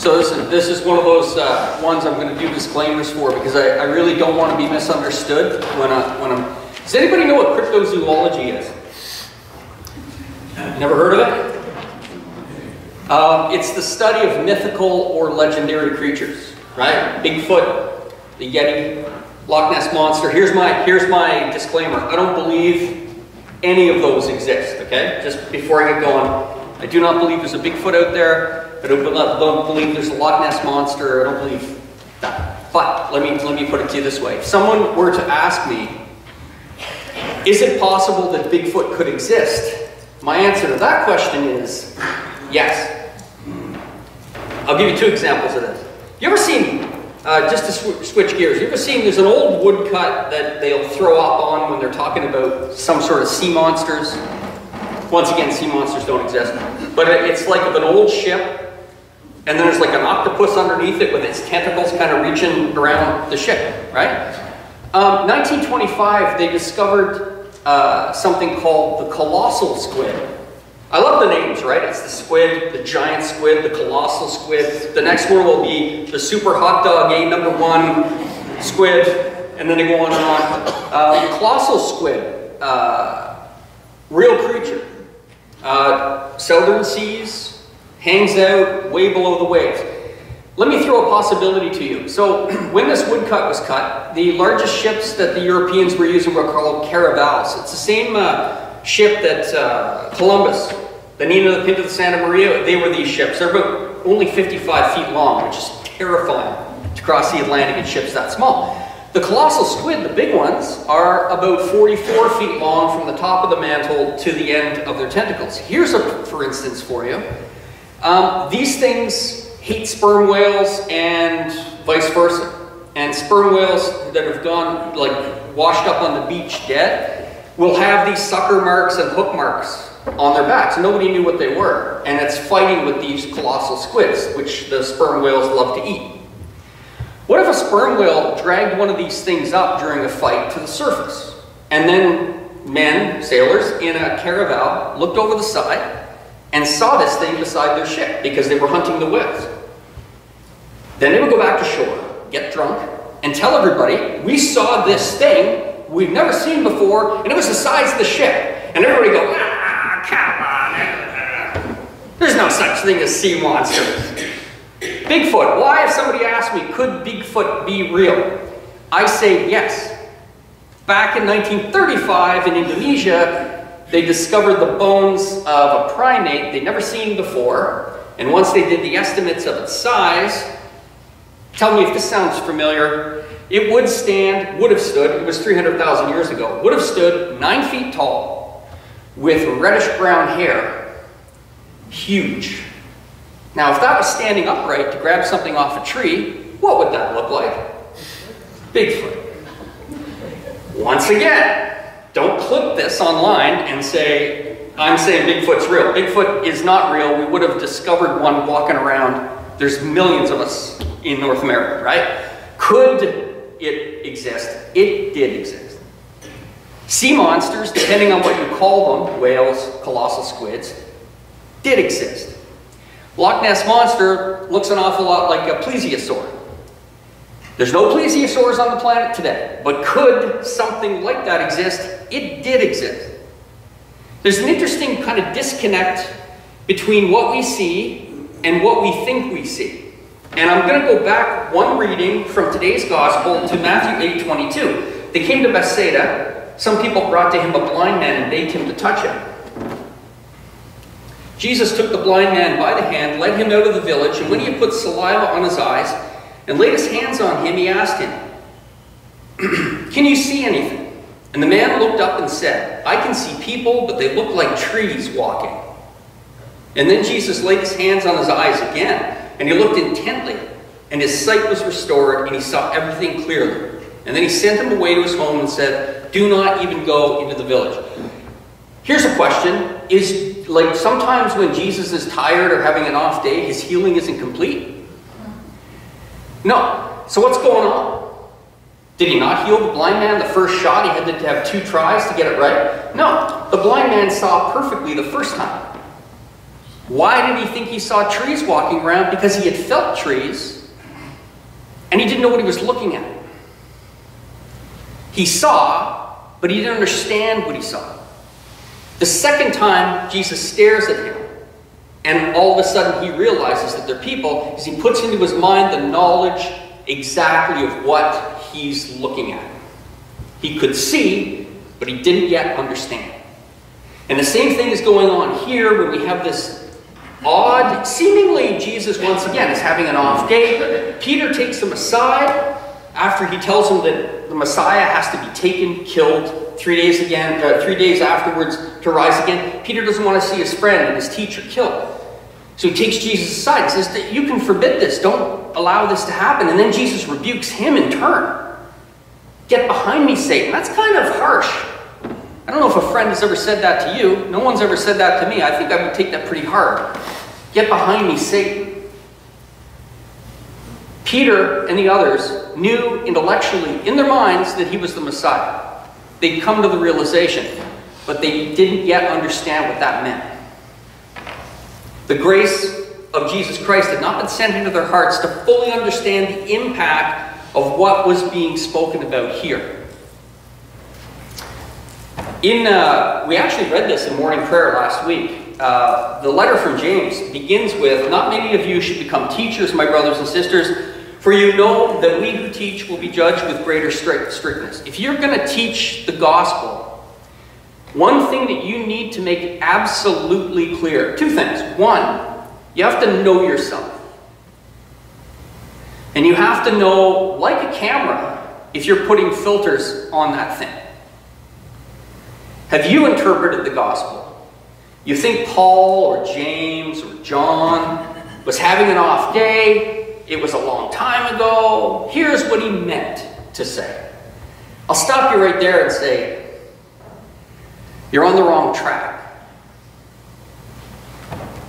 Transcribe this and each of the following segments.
So this is, this is one of those uh, ones I'm going to do disclaimers for because I, I really don't want to be misunderstood when, I, when I'm... Does anybody know what cryptozoology is? Never heard of it? Um, it's the study of mythical or legendary creatures, right? Bigfoot, the Yeti, Loch Ness Monster. Here's my, here's my disclaimer. I don't believe any of those exist, okay? Just before I get going. I do not believe there's a Bigfoot out there. I don't, don't believe there's a Loch Ness Monster. I don't believe that. But let me, let me put it to you this way. If someone were to ask me, is it possible that Bigfoot could exist? My answer to that question is yes. I'll give you two examples of this. You ever seen, uh, just to sw switch gears, you ever seen there's an old woodcut that they'll throw up on when they're talking about some sort of sea monsters? Once again, sea monsters don't exist. But it's like of an old ship, and then there's like an octopus underneath it with its tentacles kind of reaching around the ship, right? Um, 1925, they discovered uh, something called the colossal squid. I love the names, right? It's the squid, the giant squid, the colossal squid. The next one will be the super hot dog A number one squid, and then they go on and on. Uh, colossal squid, uh, real creature. Uh, southern seas, hangs out way below the waves. Let me throw a possibility to you. So when this woodcut was cut, the largest ships that the Europeans were using were called caravels. It's the same uh, ship that uh, Columbus, the Nina, the Pinta, the Santa Maria, they were these ships. They're about only 55 feet long, which is terrifying to cross the Atlantic in ships that small. The colossal squid, the big ones, are about 44 feet long from the top of the mantle to the end of their tentacles. Here's a for instance for you. Um, these things hate sperm whales and vice versa. And sperm whales that have gone, like, washed up on the beach dead, will have these sucker marks and hook marks on their backs. Nobody knew what they were. And it's fighting with these colossal squids, which the sperm whales love to eat. What if a sperm whale dragged one of these things up during a fight to the surface? And then men, sailors, in a caravel looked over the side and saw this thing beside their ship because they were hunting the whales. Then they would go back to shore, get drunk, and tell everybody, we saw this thing we've never seen before, and it was the size of the ship. And everybody go, ah, come on. There's no such thing as sea monsters. Bigfoot, why if somebody asked me, could Bigfoot be real? I say yes. Back in 1935 in Indonesia, they discovered the bones of a primate they'd never seen before. And once they did the estimates of its size, tell me if this sounds familiar, it would stand, would have stood, it was 300,000 years ago, would have stood nine feet tall with reddish brown hair, huge. Now, if that was standing upright to grab something off a tree, what would that look like? Bigfoot. Once again, don't clip this online and say, I'm saying Bigfoot's real. Bigfoot is not real. We would have discovered one walking around. There's millions of us in North America, right? Could it exist? It did exist. Sea monsters, depending on what you call them, whales, colossal squids, did exist. Loch Ness Monster looks an awful lot like a plesiosaur. There's no plesiosaurs on the planet today, but could something like that exist? It did exist. There's an interesting kind of disconnect between what we see and what we think we see. And I'm going to go back one reading from today's gospel to Matthew 8 22. They came to Bethsaida. Some people brought to him a blind man and begged him to touch him. Jesus took the blind man by the hand, led him out of the village, and when he had put saliva on his eyes, and laid his hands on him, he asked him, Can you see anything? And the man looked up and said, I can see people, but they look like trees walking. And then Jesus laid his hands on his eyes again, and he looked intently, and his sight was restored, and he saw everything clearly. And then he sent him away to his home and said, Do not even go into the village. Here's a question. Is like sometimes when Jesus is tired or having an off day, his healing isn't complete? No. So what's going on? Did he not heal the blind man the first shot? He had to have two tries to get it right? No. The blind man saw perfectly the first time. Why did he think he saw trees walking around? Because he had felt trees and he didn't know what he was looking at. He saw, but he didn't understand what he saw. The second time Jesus stares at him, and all of a sudden he realizes that they're people, he puts into his mind the knowledge exactly of what he's looking at. He could see, but he didn't yet understand. And the same thing is going on here when we have this odd, seemingly Jesus once again is having an off day. Peter takes him aside after he tells him that the Messiah has to be taken, killed, three days again, uh, three days afterwards to rise again. Peter doesn't want to see his friend and his teacher killed. So he takes Jesus aside and says that you can forbid this. Don't allow this to happen. And then Jesus rebukes him in turn. Get behind me, Satan. That's kind of harsh. I don't know if a friend has ever said that to you. No one's ever said that to me. I think I would take that pretty hard. Get behind me, Satan. Peter and the others knew intellectually in their minds that he was the Messiah. They'd come to the realization, but they didn't yet understand what that meant. The grace of Jesus Christ had not been sent into their hearts to fully understand the impact of what was being spoken about here. In, uh, we actually read this in morning prayer last week. Uh, the letter from James begins with, Not many of you should become teachers, my brothers and sisters, for you know that we who teach will be judged with greater strictness. If you're going to teach the gospel, one thing that you need to make absolutely clear two things. One, you have to know yourself. And you have to know, like a camera, if you're putting filters on that thing. Have you interpreted the gospel? You think Paul or James or John was having an off day, it was a long time ago, here's what he meant to say. I'll stop you right there and say, you're on the wrong track.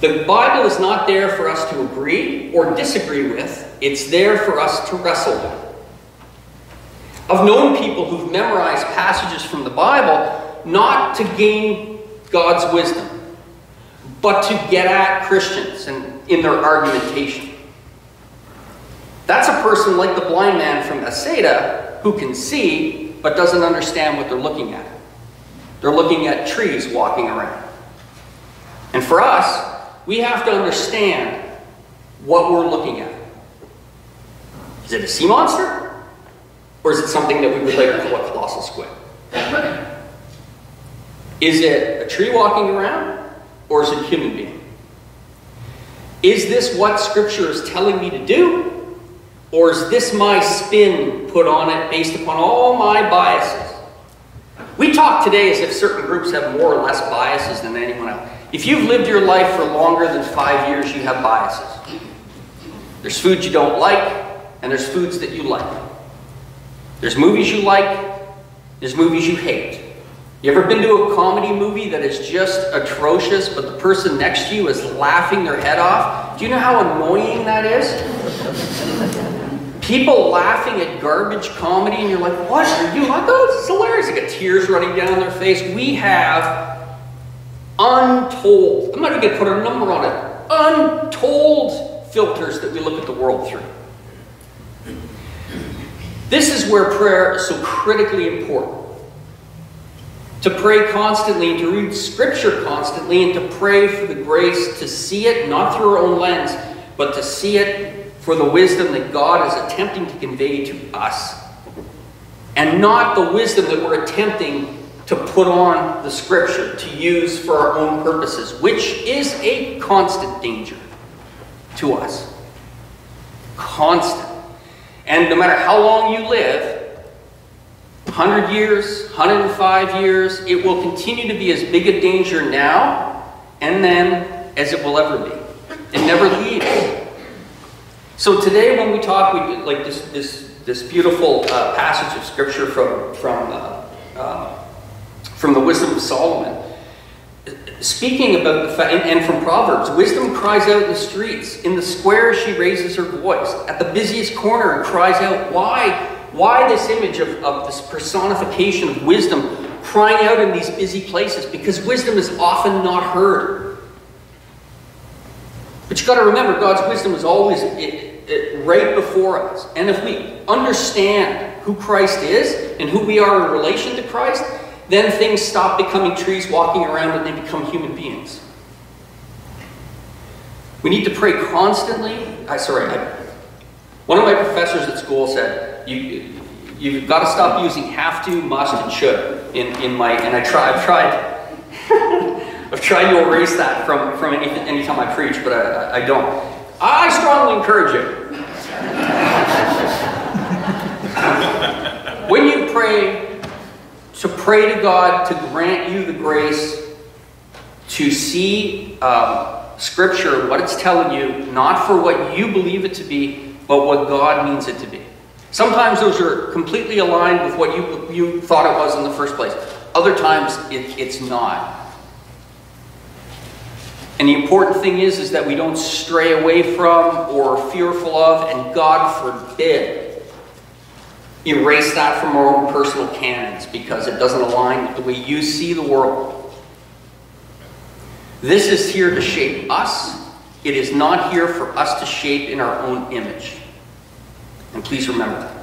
The Bible is not there for us to agree or disagree with, it's there for us to wrestle with. I've known people who've memorized passages from the Bible not to gain God's wisdom, but to get at Christians and in their argumentation. That's a person like the blind man from Bethsaida who can see but doesn't understand what they're looking at. They're looking at trees walking around. And for us, we have to understand what we're looking at. Is it a sea monster? Or is it something that we would later call a colossal squid? Is it a tree walking around? Or is it a human being? Is this what Scripture is telling me to do? Or is this my spin put on it based upon all my biases? We talk today as if certain groups have more or less biases than anyone else. If you've lived your life for longer than five years, you have biases. There's foods you don't like, and there's foods that you like. There's movies you like, there's movies you hate. You ever been to a comedy movie that is just atrocious, but the person next to you is laughing their head off? Do you know how annoying that is? People laughing at garbage comedy, and you're like, what are you? Oh, this is hilarious. They got tears running down their face. We have untold, I'm not even going to put a number on it, untold filters that we look at the world through. This is where prayer is so critically important. To pray constantly and to read scripture constantly and to pray for the grace to see it, not through our own lens, but to see it for the wisdom that God is attempting to convey to us. And not the wisdom that we're attempting to put on the scripture to use for our own purposes, which is a constant danger to us. Constant. And no matter how long you live, 100 years, 105 years, it will continue to be as big a danger now and then as it will ever be. It never leaves. So today when we talk, we like this, this, this beautiful uh, passage of scripture from, from uh, uh, from the wisdom of Solomon. Speaking about the fact, and from Proverbs, wisdom cries out in the streets. In the square, she raises her voice. At the busiest corner, and cries out, Why? Why this image of, of this personification of wisdom crying out in these busy places? Because wisdom is often not heard. But you got to remember, God's wisdom is always it, it, right before us. And if we understand who Christ is and who we are in relation to Christ, then things stop becoming trees walking around and they become human beings. We need to pray constantly. I sorry, I, one of my professors at school said, you, you've got to stop using have to, must, and should in, in my, and I try, I've tried, I've tried to erase that from, from any, any time I preach, but I, I don't. I strongly encourage you. when you pray, to pray to God to grant you the grace to see um, Scripture, what it's telling you, not for what you believe it to be, but what God means it to be. Sometimes those are completely aligned with what you, you thought it was in the first place. Other times it, it's not. And the important thing is, is that we don't stray away from or fearful of, and God forbid, erase that from our own personal canons because it doesn't align with the way you see the world. This is here to shape us. It is not here for us to shape in our own image. And please remember that.